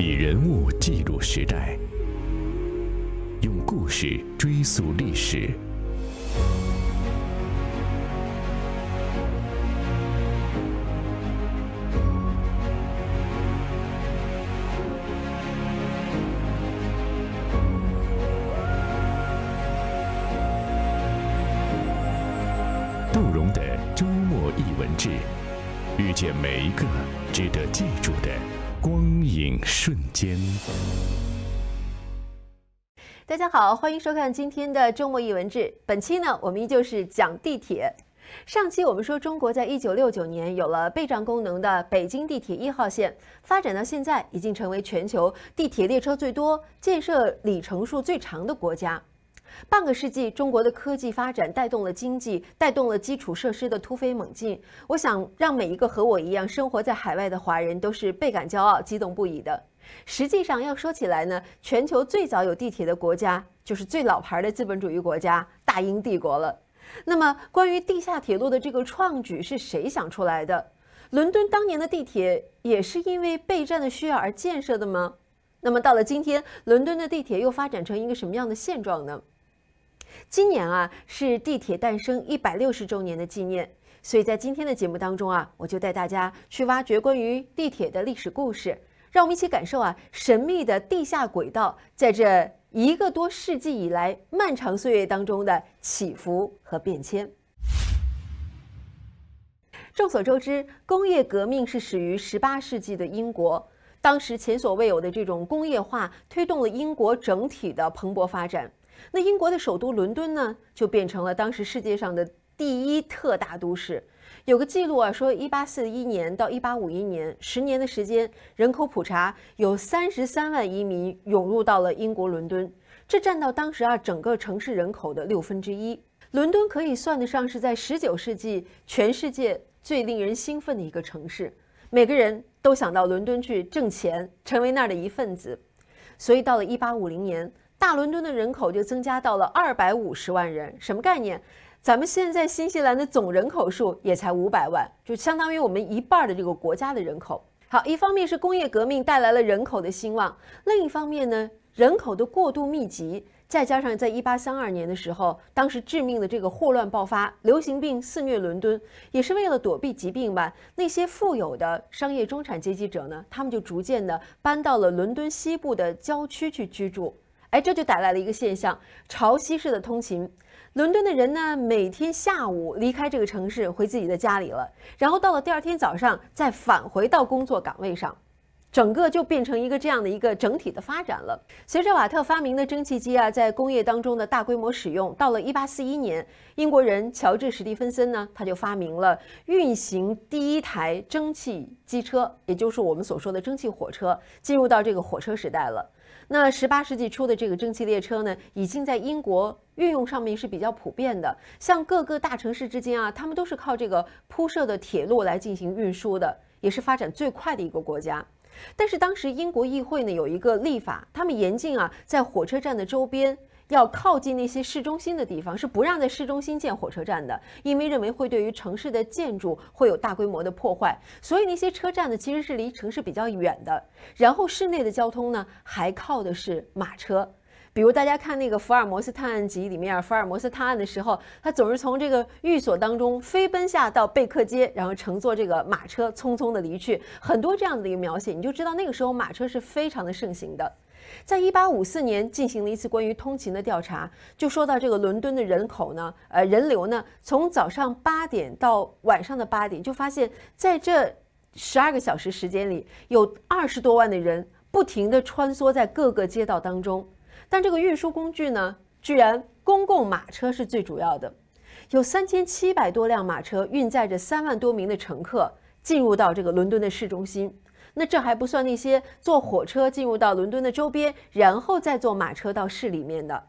以人物记录时代，用故事追溯历史。杜荣的周末译文志，遇见每一个值得记住的光影瞬间。大家好，欢迎收看今天的周末译文志。本期呢，我们依旧是讲地铁。上期我们说，中国在一九六九年有了备战功能的北京地铁一号线，发展到现在，已经成为全球地铁列车最多、建设里程数最长的国家。半个世纪，中国的科技发展带动了经济，带动了基础设施的突飞猛进。我想让每一个和我一样生活在海外的华人都是倍感骄傲、激动不已的。实际上，要说起来呢，全球最早有地铁的国家就是最老牌的资本主义国家——大英帝国了。那么，关于地下铁路的这个创举是谁想出来的？伦敦当年的地铁也是因为备战的需要而建设的吗？那么，到了今天，伦敦的地铁又发展成一个什么样的现状呢？今年啊是地铁诞生一百六十周年的纪念，所以在今天的节目当中啊，我就带大家去挖掘关于地铁的历史故事，让我们一起感受啊神秘的地下轨道在这一个多世纪以来漫长岁月当中的起伏和变迁。众所周知，工业革命是始于十八世纪的英国，当时前所未有的这种工业化推动了英国整体的蓬勃发展。那英国的首都伦敦呢，就变成了当时世界上的第一特大都市。有个记录啊，说一八四一年到一八五一年十年的时间，人口普查有三十三万移民涌入到了英国伦敦，这占到当时啊整个城市人口的六分之一。伦敦可以算得上是在十九世纪全世界最令人兴奋的一个城市，每个人都想到伦敦去挣钱，成为那儿的一份子。所以到了一八五零年。大伦敦的人口就增加到了二百五十万人，什么概念？咱们现在新西兰的总人口数也才五百万，就相当于我们一半的这个国家的人口。好，一方面是工业革命带来了人口的兴旺，另一方面呢，人口的过度密集，再加上在一八三二年的时候，当时致命的这个霍乱爆发，流行病肆虐伦敦，也是为了躲避疾病吧。那些富有的商业中产阶级者呢，他们就逐渐的搬到了伦敦西部的郊区去居住。哎，这就带来了一个现象：潮汐式的通勤。伦敦的人呢，每天下午离开这个城市，回自己的家里了，然后到了第二天早上再返回到工作岗位上，整个就变成一个这样的一个整体的发展了。随着瓦特发明的蒸汽机啊，在工业当中的大规模使用，到了1841年，英国人乔治史蒂芬森呢，他就发明了运行第一台蒸汽机车，也就是我们所说的蒸汽火车，进入到这个火车时代了。那十八世纪初的这个蒸汽列车呢，已经在英国运用上面是比较普遍的。像各个大城市之间啊，他们都是靠这个铺设的铁路来进行运输的，也是发展最快的一个国家。但是当时英国议会呢有一个立法，他们严禁啊在火车站的周边。要靠近那些市中心的地方，是不让在市中心建火车站的，因为认为会对于城市的建筑会有大规模的破坏。所以那些车站呢，其实是离城市比较远的。然后市内的交通呢，还靠的是马车。比如大家看那个《福尔摩斯探案集》里面，福尔摩斯探案的时候，他总是从这个寓所当中飞奔下到贝克街，然后乘坐这个马车匆匆的离去。很多这样的一个描写，你就知道那个时候马车是非常的盛行的。在一八五四年进行了一次关于通勤的调查，就说到这个伦敦的人口呢，呃，人流呢，从早上八点到晚上的八点，就发现在这十二个小时时间里，有二十多万的人不停地穿梭在各个街道当中。但这个运输工具呢，居然公共马车是最主要的，有三千七百多辆马车运载着三万多名的乘客进入到这个伦敦的市中心。那这还不算那些坐火车进入到伦敦的周边，然后再坐马车到市里面的。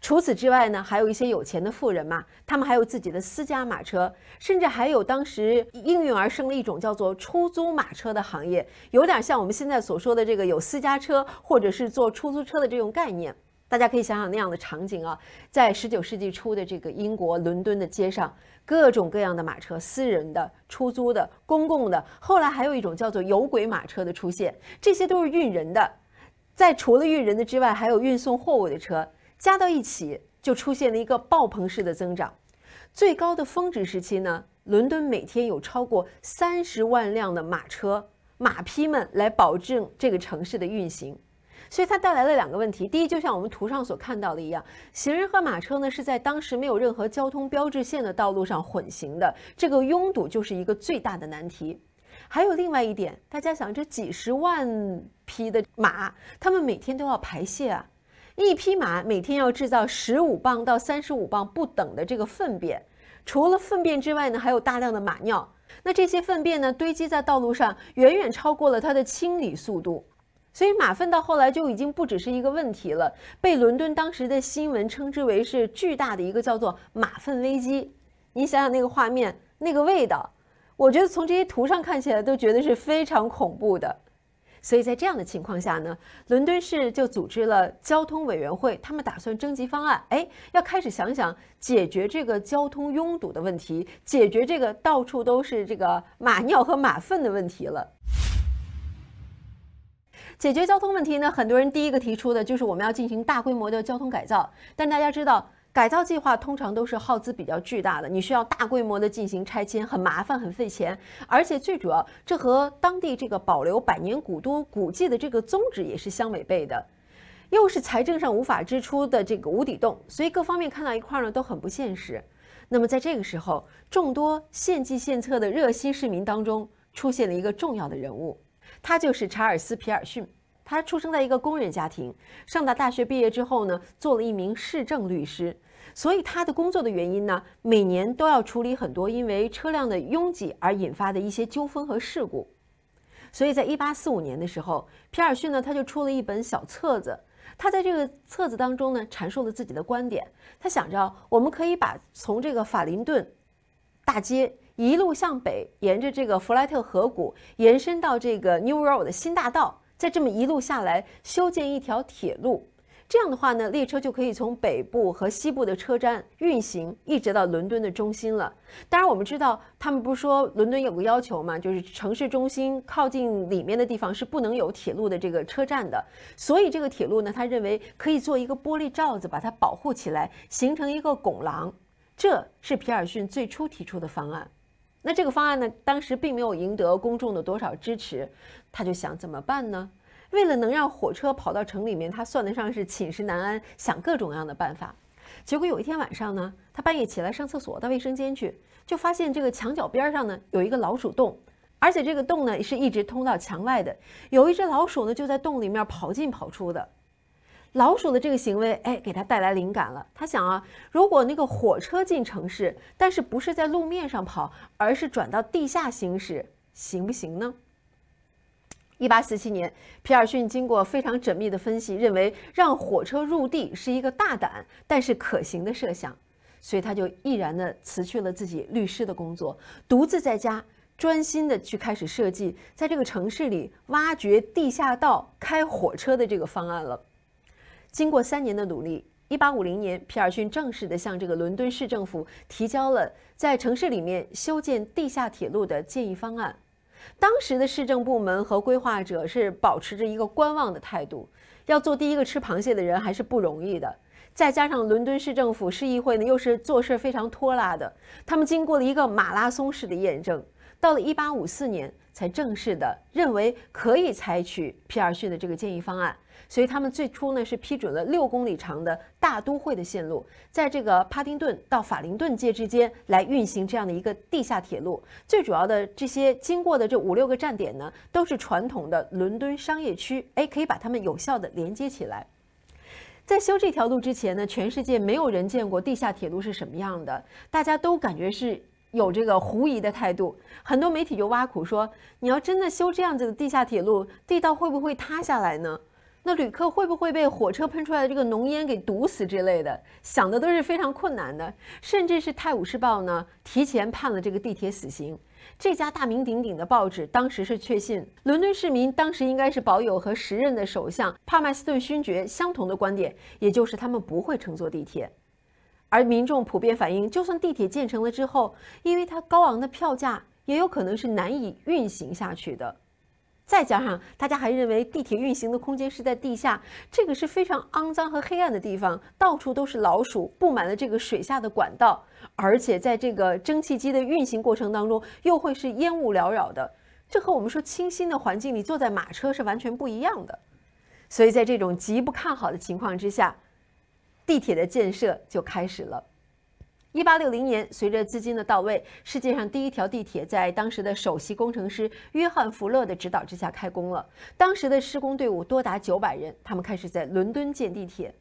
除此之外呢，还有一些有钱的富人嘛，他们还有自己的私家马车，甚至还有当时应运而生的一种叫做出租马车的行业，有点像我们现在所说的这个有私家车或者是坐出租车的这种概念。大家可以想想那样的场景啊，在十九世纪初的这个英国伦敦的街上，各种各样的马车，私人的、出租的、公共的，后来还有一种叫做有轨马车的出现，这些都是运人的。在除了运人的之外，还有运送货物的车，加到一起就出现了一个爆棚式的增长。最高的峰值时期呢，伦敦每天有超过三十万辆的马车、马匹们来保证这个城市的运行。所以它带来了两个问题：第一，就像我们图上所看到的一样，行人和马车呢是在当时没有任何交通标志线的道路上混行的，这个拥堵就是一个最大的难题。还有另外一点，大家想，这几十万匹的马，它们每天都要排泄啊，一匹马每天要制造十五磅到三十五磅不等的这个粪便，除了粪便之外呢，还有大量的马尿。那这些粪便呢，堆积在道路上，远远超过了它的清理速度。所以马粪到后来就已经不只是一个问题了，被伦敦当时的新闻称之为是巨大的一个叫做马粪危机。你想想那个画面，那个味道，我觉得从这些图上看起来都觉得是非常恐怖的。所以在这样的情况下呢，伦敦市就组织了交通委员会，他们打算征集方案，哎，要开始想想解决这个交通拥堵的问题，解决这个到处都是这个马尿和马粪的问题了。解决交通问题呢？很多人第一个提出的就是我们要进行大规模的交通改造。但大家知道，改造计划通常都是耗资比较巨大的，你需要大规模的进行拆迁，很麻烦，很费钱。而且最主要，这和当地这个保留百年古都古迹的这个宗旨也是相违背的，又是财政上无法支出的这个无底洞。所以各方面看到一块呢，都很不现实。那么在这个时候，众多献计献策的热心市民当中，出现了一个重要的人物。他就是查尔斯·皮尔逊。他出生在一个工人家庭，上到大学毕业之后呢，做了一名市政律师。所以他的工作的原因呢，每年都要处理很多因为车辆的拥挤而引发的一些纠纷和事故。所以在1845年的时候，皮尔逊呢，他就出了一本小册子。他在这个册子当中呢，阐述了自己的观点。他想着，我们可以把从这个法林顿大街。一路向北，沿着这个弗莱特河谷延伸到这个 New Road 的新大道，再这么一路下来，修建一条铁路。这样的话呢，列车就可以从北部和西部的车站运行，一直到伦敦的中心了。当然，我们知道他们不是说伦敦有个要求嘛，就是城市中心靠近里面的地方是不能有铁路的这个车站的。所以这个铁路呢，他认为可以做一个玻璃罩子，把它保护起来，形成一个拱廊。这是皮尔逊最初提出的方案。那这个方案呢，当时并没有赢得公众的多少支持，他就想怎么办呢？为了能让火车跑到城里面，他算得上是寝食难安，想各种各样的办法。结果有一天晚上呢，他半夜起来上厕所，到卫生间去，就发现这个墙角边上呢有一个老鼠洞，而且这个洞呢是一直通到墙外的，有一只老鼠呢就在洞里面跑进跑出的。老鼠的这个行为，哎，给他带来灵感了。他想啊，如果那个火车进城市，但是不是在路面上跑，而是转到地下行驶，行不行呢？一八四七年，皮尔逊经过非常缜密的分析，认为让火车入地是一个大胆但是可行的设想，所以他就毅然的辞去了自己律师的工作，独自在家专心的去开始设计在这个城市里挖掘地下道开火车的这个方案了。经过三年的努力，一八五零年，皮尔逊正式的向这个伦敦市政府提交了在城市里面修建地下铁路的建议方案。当时的市政部门和规划者是保持着一个观望的态度，要做第一个吃螃蟹的人还是不容易的。再加上伦敦市政府市议会呢，又是做事非常拖拉的，他们经过了一个马拉松式的验证，到了一八五四年才正式的认为可以采取皮尔逊的这个建议方案。所以他们最初呢是批准了六公里长的大都会的线路，在这个帕丁顿到法灵顿街之间来运行这样的一个地下铁路。最主要的这些经过的这五六个站点呢，都是传统的伦敦商业区，哎，可以把它们有效的连接起来。在修这条路之前呢，全世界没有人见过地下铁路是什么样的，大家都感觉是有这个狐疑的态度。很多媒体就挖苦说，你要真的修这样子的地下铁路，地道会不会塌下来呢？那旅客会不会被火车喷出来的这个浓烟给毒死之类的？想的都是非常困难的，甚至是《泰晤士报》呢提前判了这个地铁死刑。这家大名鼎鼎的报纸当时是确信，伦敦市民当时应该是保有和时任的首相帕麦斯顿勋爵相同的观点，也就是他们不会乘坐地铁。而民众普遍反映，就算地铁建成了之后，因为它高昂的票价，也有可能是难以运行下去的。再加上大家还认为地铁运行的空间是在地下，这个是非常肮脏和黑暗的地方，到处都是老鼠，布满了这个水下的管道，而且在这个蒸汽机的运行过程当中，又会是烟雾缭绕的，这和我们说清新的环境里坐在马车是完全不一样的。所以在这种极不看好的情况之下，地铁的建设就开始了。一八六零年，随着资金的到位，世界上第一条地铁在当时的首席工程师约翰·福勒的指导之下开工了。当时的施工队伍多达九百人，他们开始在伦敦建地铁。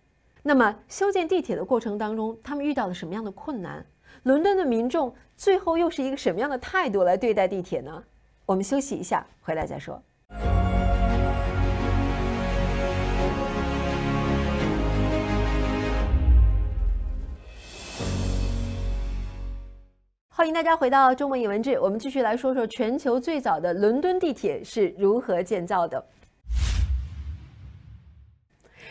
那么，修建地铁的过程当中，他们遇到了什么样的困难？伦敦的民众最后又是一个什么样的态度来对待地铁呢？我们休息一下，回来再说。欢迎大家回到周末影文志，我们继续来说说全球最早的伦敦地铁是如何建造的。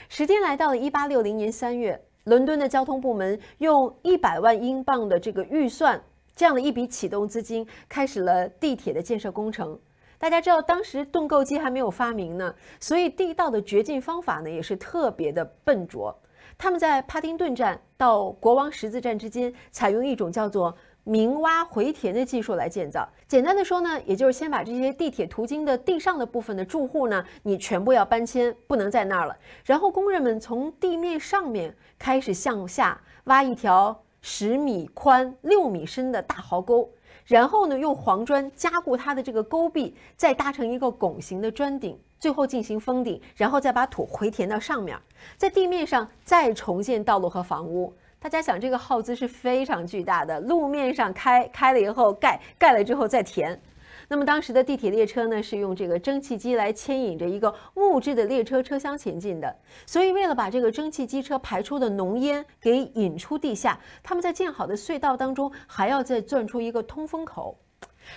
时间来到了一八六零年三月，伦敦的交通部门用一百万英镑的这个预算，这样的一笔启动资金，开始了地铁的建设工程。大家知道，当时盾构机还没有发明呢，所以地道的掘进方法呢也是特别的笨拙。他们在帕丁顿站到国王十字站之间，采用一种叫做明挖回填的技术来建造。简单的说呢，也就是先把这些地铁途经的地上的部分的住户呢，你全部要搬迁，不能在那儿了。然后工人们从地面上面开始向下挖一条十米宽、六米深的大壕沟，然后呢，用黄砖加固它的这个沟壁，再搭成一个拱形的砖顶，最后进行封顶，然后再把土回填到上面，在地面上再重建道路和房屋。大家想，这个耗资是非常巨大的。路面上开开了以后盖盖了之后再填。那么当时的地铁列车呢，是用这个蒸汽机来牵引着一个木质的列车车厢前进的。所以为了把这个蒸汽机车排出的浓烟给引出地下，他们在建好的隧道当中还要再钻出一个通风口。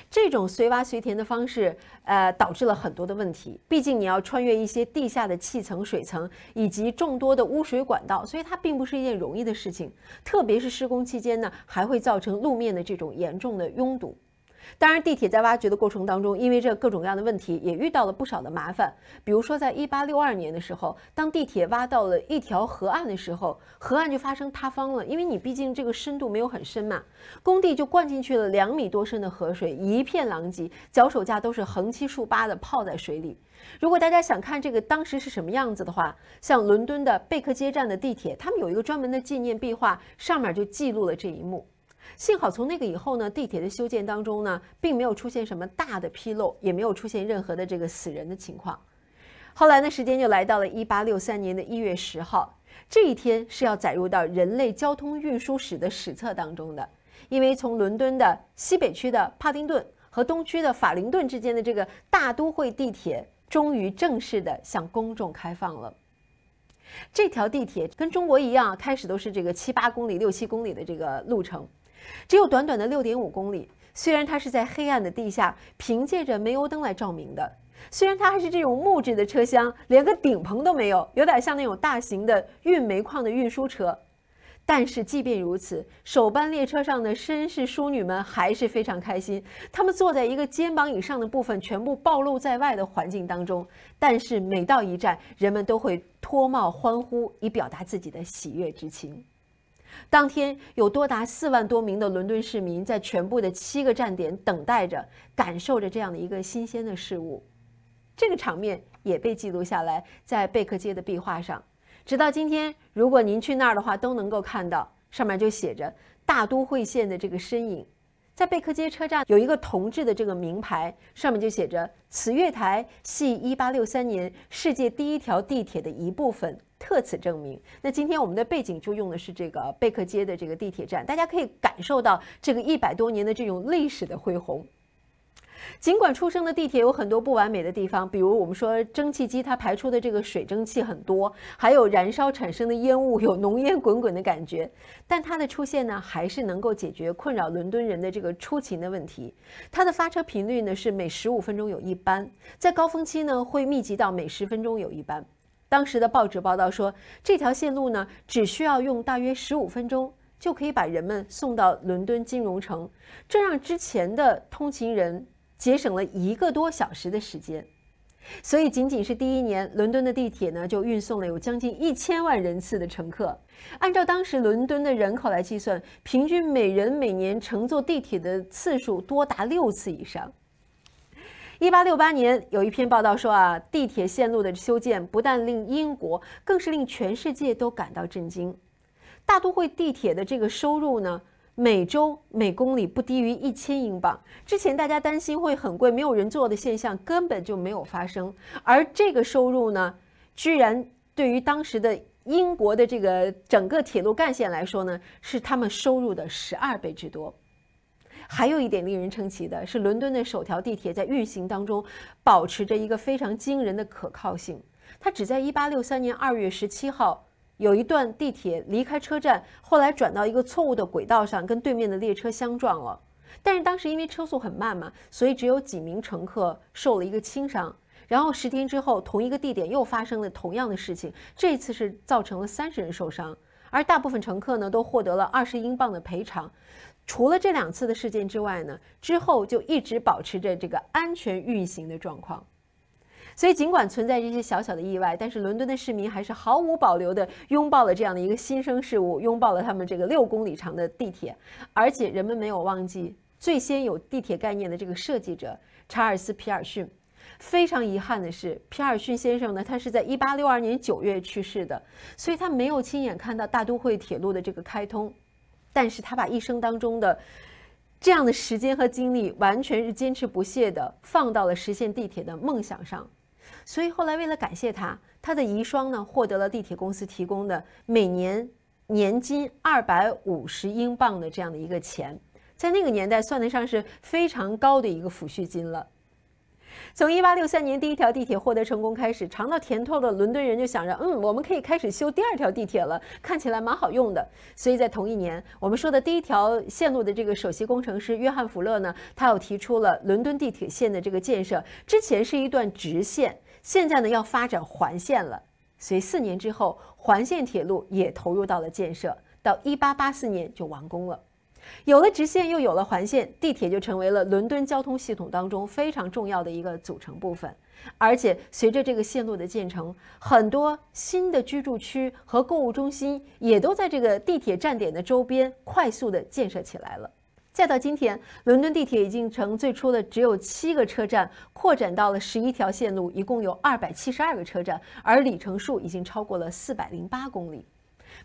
这种随挖随填的方式，呃，导致了很多的问题。毕竟你要穿越一些地下的气层、水层以及众多的污水管道，所以它并不是一件容易的事情。特别是施工期间呢，还会造成路面的这种严重的拥堵。当然，地铁在挖掘的过程当中，因为这各种各样的问题，也遇到了不少的麻烦。比如说，在一八六二年的时候，当地铁挖到了一条河岸的时候，河岸就发生塌方了，因为你毕竟这个深度没有很深嘛，工地就灌进去了两米多深的河水，一片狼藉，脚手架都是横七竖八的泡在水里。如果大家想看这个当时是什么样子的话，像伦敦的贝克街站的地铁，他们有一个专门的纪念壁画，上面就记录了这一幕。幸好从那个以后呢，地铁的修建当中呢，并没有出现什么大的纰漏，也没有出现任何的这个死人的情况。后来呢，时间就来到了一八六三年的一月十号，这一天是要载入到人类交通运输史的史册当中的，因为从伦敦的西北区的帕丁顿和东区的法灵顿之间的这个大都会地铁，终于正式的向公众开放了。这条地铁跟中国一样，开始都是这个七八公里、六七公里的这个路程。只有短短的六点五公里，虽然它是在黑暗的地下，凭借着煤油灯来照明的，虽然它还是这种木质的车厢，连个顶棚都没有，有点像那种大型的运煤矿的运输车，但是即便如此，首班列车上的绅士淑女们还是非常开心，他们坐在一个肩膀以上的部分全部暴露在外的环境当中，但是每到一站，人们都会脱帽欢呼，以表达自己的喜悦之情。当天有多达四万多名的伦敦市民在全部的七个站点等待着，感受着这样的一个新鲜的事物。这个场面也被记录下来，在贝克街的壁画上。直到今天，如果您去那儿的话，都能够看到，上面就写着“大都会线”的这个身影。在贝克街车站有一个铜制的这个名牌，上面就写着“此月台系一八六三年世界第一条地铁的一部分，特此证明”。那今天我们的背景就用的是这个贝克街的这个地铁站，大家可以感受到这个一百多年的这种历史的恢宏。尽管出生的地铁有很多不完美的地方，比如我们说蒸汽机它排出的这个水蒸气很多，还有燃烧产生的烟雾有浓烟滚滚的感觉，但它的出现呢，还是能够解决困扰伦敦人的这个出勤的问题。它的发车频率呢是每十五分钟有一班，在高峰期呢会密集到每十分钟有一班。当时的报纸报道说，这条线路呢只需要用大约十五分钟就可以把人们送到伦敦金融城，这让之前的通勤人。节省了一个多小时的时间，所以仅仅是第一年，伦敦的地铁呢就运送了有将近一千万人次的乘客。按照当时伦敦的人口来计算，平均每人每年乘坐地铁的次数多达六次以上。一八六八年有一篇报道说啊，地铁线路的修建不但令英国，更是令全世界都感到震惊。大都会地铁的这个收入呢？每周每公里不低于一千英镑。之前大家担心会很贵，没有人坐的现象根本就没有发生。而这个收入呢，居然对于当时的英国的这个整个铁路干线来说呢，是他们收入的十二倍之多。还有一点令人称奇的是，伦敦的首条地铁在运行当中保持着一个非常惊人的可靠性。它只在一八六三年二月十七号。有一段地铁离开车站，后来转到一个错误的轨道上，跟对面的列车相撞了。但是当时因为车速很慢嘛，所以只有几名乘客受了一个轻伤。然后十天之后，同一个地点又发生了同样的事情，这次是造成了三十人受伤，而大部分乘客呢都获得了二十英镑的赔偿。除了这两次的事件之外呢，之后就一直保持着这个安全运行的状况。所以，尽管存在这些小小的意外，但是伦敦的市民还是毫无保留地拥抱了这样的一个新生事物，拥抱了他们这个六公里长的地铁。而且，人们没有忘记最先有地铁概念的这个设计者查尔斯·皮尔逊。非常遗憾的是，皮尔逊先生呢，他是在1862年9月去世的，所以他没有亲眼看到大都会铁路的这个开通。但是他把一生当中的这样的时间和精力，完全是坚持不懈地放到了实现地铁的梦想上。所以后来为了感谢他，他的遗孀呢获得了地铁公司提供的每年年金二百五十英镑的这样的一个钱，在那个年代算得上是非常高的一个抚恤金了。从一八六三年第一条地铁获得成功开始，尝到甜头的伦敦人就想着，嗯，我们可以开始修第二条地铁了，看起来蛮好用的。所以在同一年，我们说的第一条线路的这个首席工程师约翰福勒呢，他又提出了伦敦地铁线的这个建设，之前是一段直线。现在呢，要发展环线了，所以四年之后，环线铁路也投入到了建设，到一八八四年就完工了。有了直线，又有了环线，地铁就成为了伦敦交通系统当中非常重要的一个组成部分。而且随着这个线路的建成，很多新的居住区和购物中心也都在这个地铁站点的周边快速的建设起来了。再到今天，伦敦地铁已经从最初的只有七个车站，扩展到了十一条线路，一共有二百七十二个车站，而里程数已经超过了四百零八公里。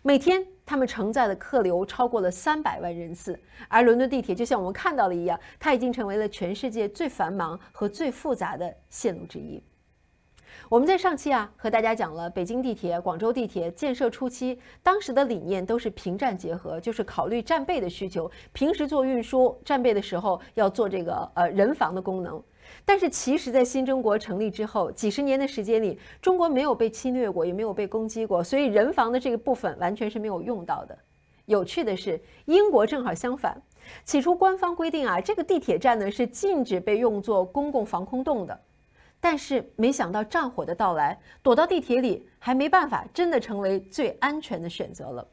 每天，他们承载的客流超过了三百万人次。而伦敦地铁就像我们看到的一样，它已经成为了全世界最繁忙和最复杂的线路之一。我们在上期啊和大家讲了北京地铁、广州地铁建设初期，当时的理念都是平站结合，就是考虑站备的需求，平时做运输站备的时候要做这个呃人防的功能。但是其实，在新中国成立之后，几十年的时间里，中国没有被侵略过，也没有被攻击过，所以人防的这个部分完全是没有用到的。有趣的是，英国正好相反，起初官方规定啊，这个地铁站呢是禁止被用作公共防空洞的。但是没想到战火的到来，躲到地铁里还没办法，真的成为最安全的选择了。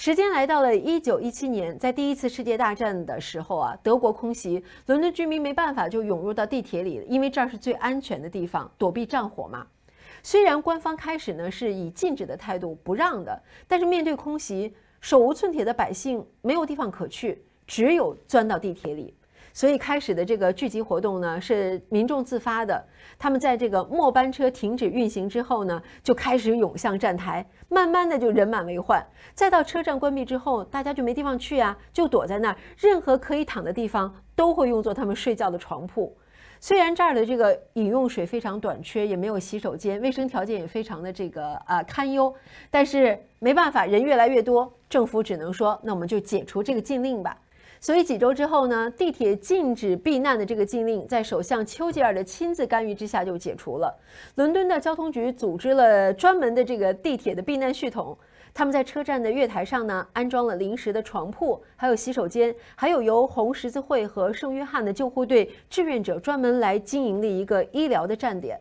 时间来到了一九一七年，在第一次世界大战的时候啊，德国空袭，伦敦居民没办法就涌入到地铁里，因为这儿是最安全的地方，躲避战火嘛。虽然官方开始呢是以禁止的态度不让的，但是面对空袭，手无寸铁的百姓没有地方可去，只有钻到地铁里。所以开始的这个聚集活动呢，是民众自发的。他们在这个末班车停止运行之后呢，就开始涌向站台，慢慢的就人满为患。再到车站关闭之后，大家就没地方去啊，就躲在那儿。任何可以躺的地方都会用作他们睡觉的床铺。虽然这儿的这个饮用水非常短缺，也没有洗手间，卫生条件也非常的这个啊堪忧，但是没办法，人越来越多，政府只能说，那我们就解除这个禁令吧。所以几周之后呢，地铁禁止避难的这个禁令，在首相丘吉尔的亲自干预之下就解除了。伦敦的交通局组织了专门的这个地铁的避难系统，他们在车站的月台上呢安装了临时的床铺，还有洗手间，还有由红十字会和圣约翰的救护队志愿者专门来经营的一个医疗的站点。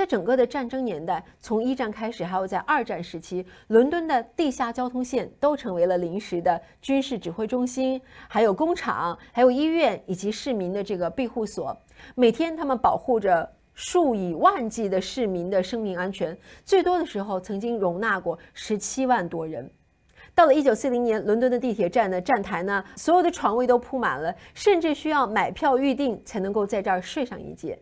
在整个的战争年代，从一战开始，还有在二战时期，伦敦的地下交通线都成为了临时的军事指挥中心，还有工厂，还有医院以及市民的这个庇护所。每天，他们保护着数以万计的市民的生命安全，最多的时候曾经容纳过十七万多人。到了一九四零年，伦敦的地铁站的站台呢，所有的床位都铺满了，甚至需要买票预定才能够在这儿睡上一觉。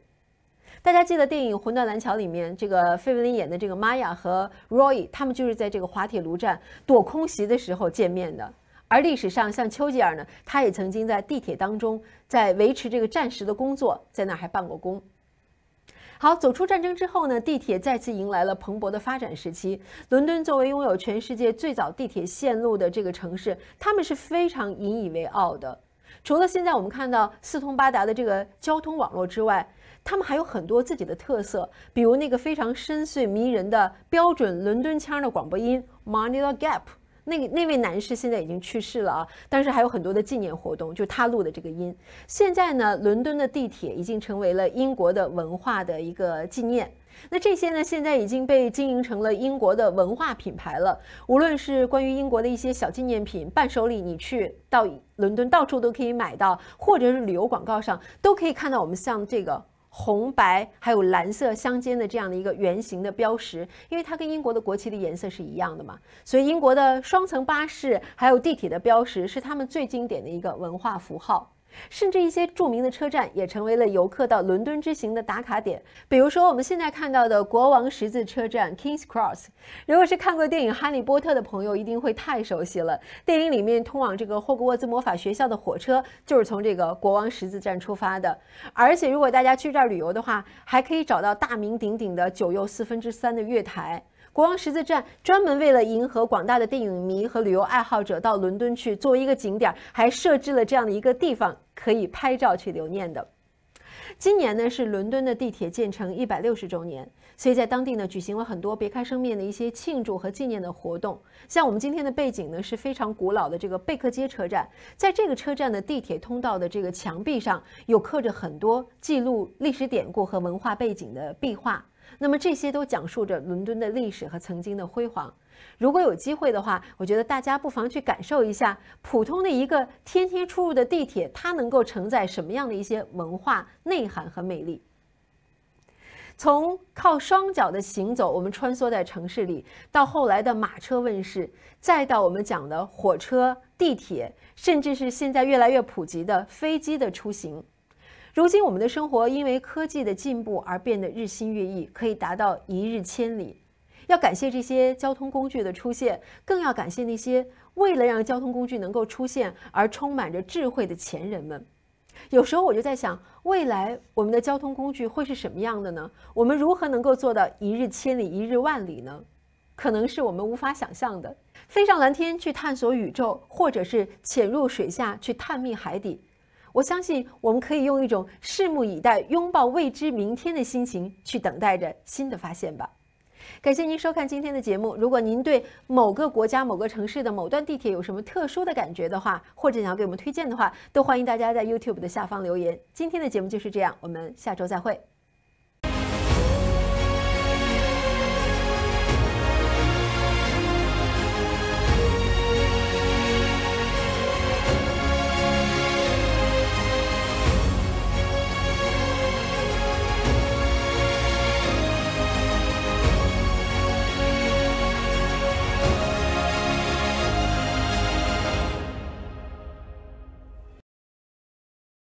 大家记得电影《魂断蓝桥》里面，这个费雯丽演的这个玛雅和 Roy，他们就是在这个滑铁卢站躲空袭的时候见面的。而历史上，像丘吉尔呢，他也曾经在地铁当中，在维持这个战时的工作，在那儿还办过工。好，走出战争之后呢，地铁再次迎来了蓬勃的发展时期。伦敦作为拥有全世界最早地铁线路的这个城市，他们是非常引以为傲的。除了现在我们看到四通八达的这个交通网络之外，他们还有很多自己的特色，比如那个非常深邃迷人的标准伦敦腔的广播音 Manila Gap。那那位男士现在已经去世了啊，但是还有很多的纪念活动，就他录的这个音。现在呢，伦敦的地铁已经成为了英国的文化的一个纪念。那这些呢，现在已经被经营成了英国的文化品牌了。无论是关于英国的一些小纪念品、伴手礼，你去到伦敦到处都可以买到，或者是旅游广告上都可以看到我们像这个。红白还有蓝色相间的这样的一个圆形的标识，因为它跟英国的国旗的颜色是一样的嘛，所以英国的双层巴士还有地铁的标识是他们最经典的一个文化符号。甚至一些著名的车站也成为了游客到伦敦之行的打卡点。比如说，我们现在看到的国王十字车站 （King's Cross），如果是看过电影《哈利波特》的朋友，一定会太熟悉了。电影里面通往这个霍格沃兹魔法学校的火车就是从这个国王十字站出发的。而且，如果大家去这儿旅游的话，还可以找到大名鼎鼎的九又四分之三的月台。国王十字站专门为了迎合广大的电影迷和旅游爱好者到伦敦去作为一个景点，还设置了这样的一个地方可以拍照去留念的。今年呢是伦敦的地铁建成一百六十周年，所以在当地呢举行了很多别开生面的一些庆祝和纪念的活动。像我们今天的背景呢是非常古老的这个贝克街车站，在这个车站的地铁通道的这个墙壁上有刻着很多记录历史典故和文化背景的壁画。那么这些都讲述着伦敦的历史和曾经的辉煌。如果有机会的话，我觉得大家不妨去感受一下普通的一个天天出入的地铁，它能够承载什么样的一些文化内涵和魅力。从靠双脚的行走，我们穿梭在城市里，到后来的马车问世，再到我们讲的火车、地铁，甚至是现在越来越普及的飞机的出行。如今，我们的生活因为科技的进步而变得日新月异，可以达到一日千里。要感谢这些交通工具的出现，更要感谢那些为了让交通工具能够出现而充满着智慧的前人们。有时候我就在想，未来我们的交通工具会是什么样的呢？我们如何能够做到一日千里、一日万里呢？可能是我们无法想象的。飞上蓝天去探索宇宙，或者是潜入水下去探秘海底。我相信我们可以用一种拭目以待、拥抱未知明天的心情去等待着新的发现吧。感谢您收看今天的节目。如果您对某个国家、某个城市的某段地铁有什么特殊的感觉的话，或者想要给我们推荐的话，都欢迎大家在 YouTube 的下方留言。今天的节目就是这样，我们下周再会。